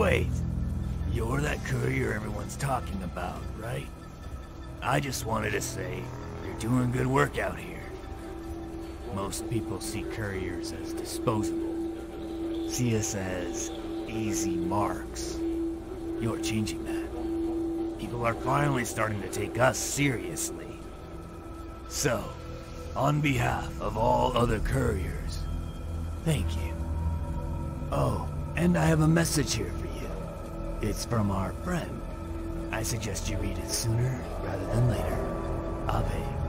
Wait, you're that courier everyone's talking about, right? I just wanted to say, you're doing good work out here. Most people see couriers as disposable. See us as easy marks. You're changing that. People are finally starting to take us seriously. So, on behalf of all other couriers, thank you. Oh, and I have a message here for you. It's from our friend. I suggest you read it sooner rather than later. Ave.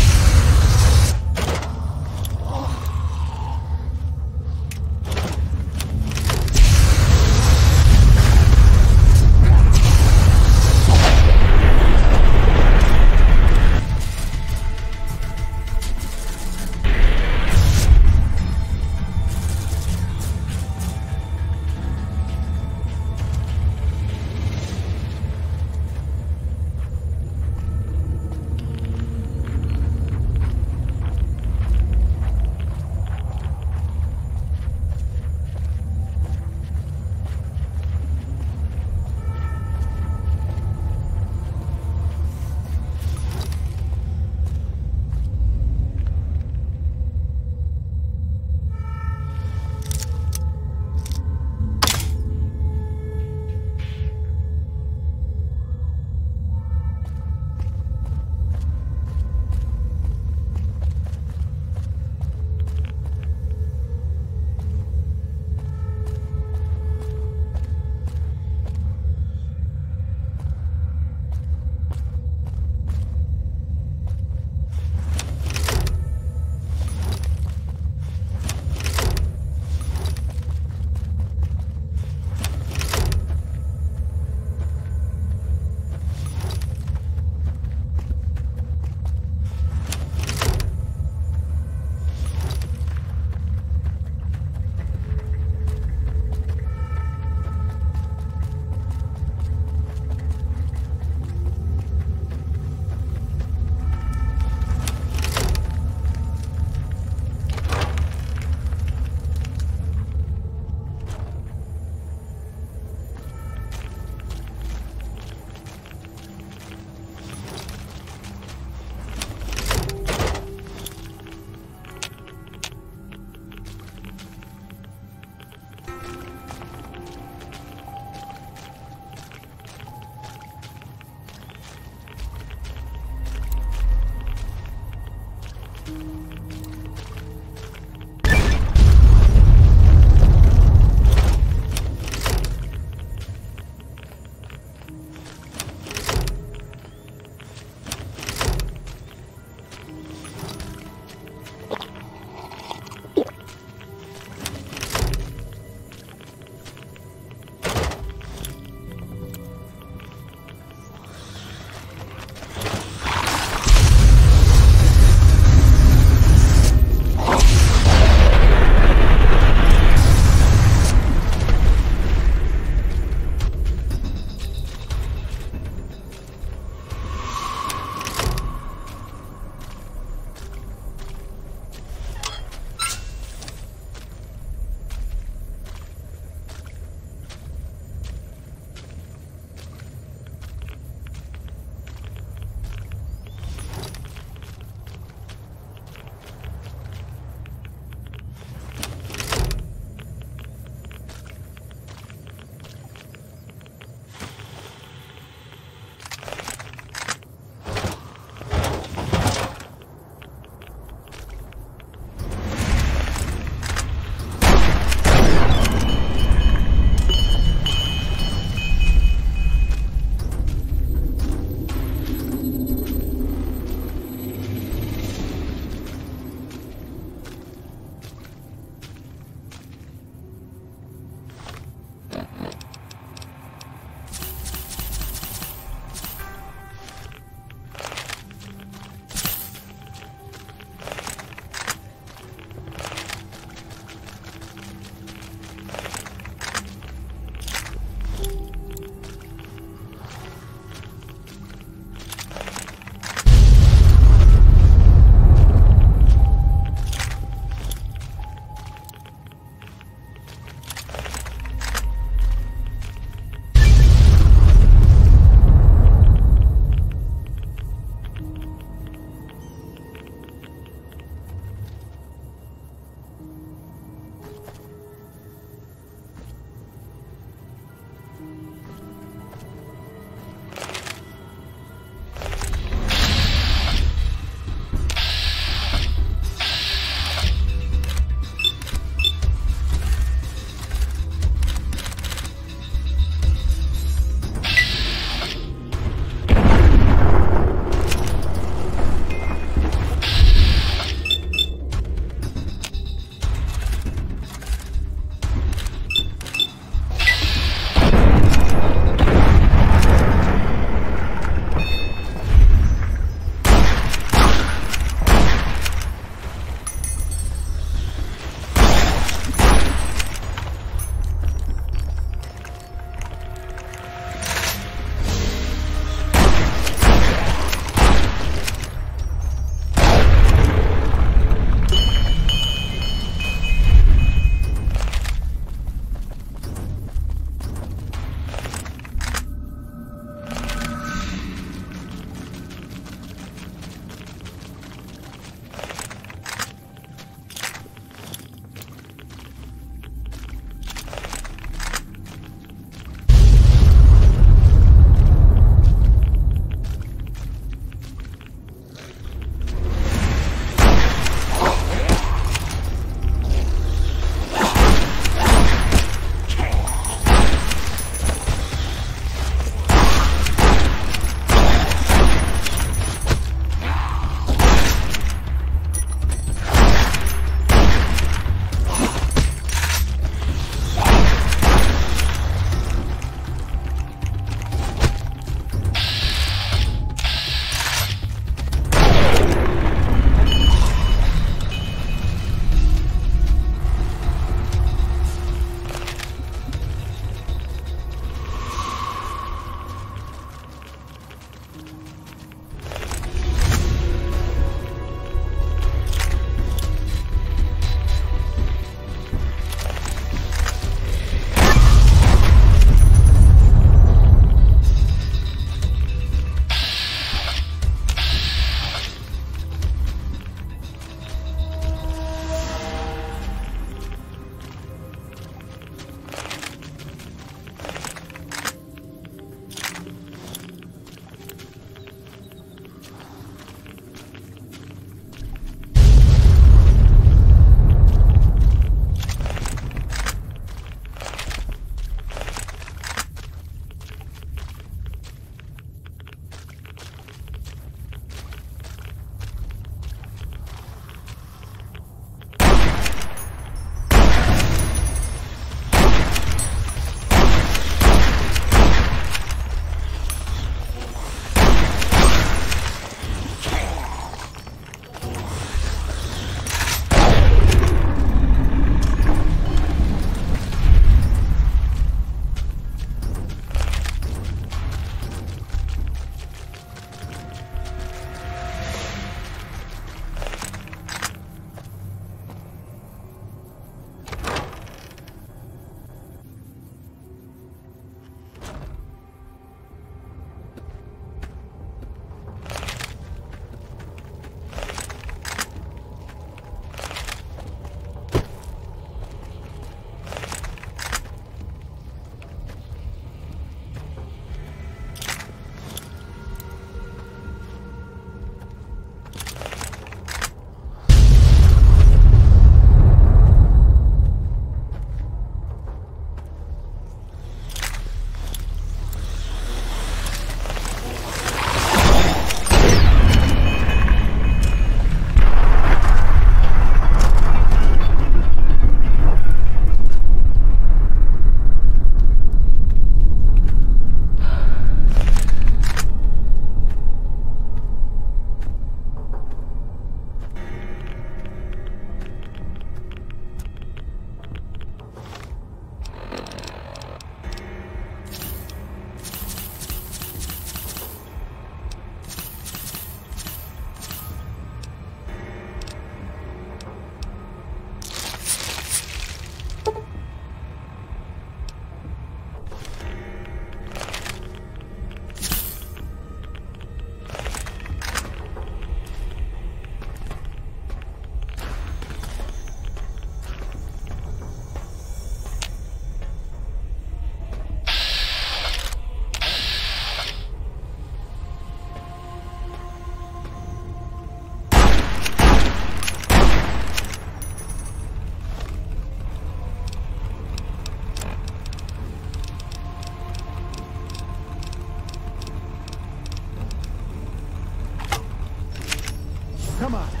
Come on.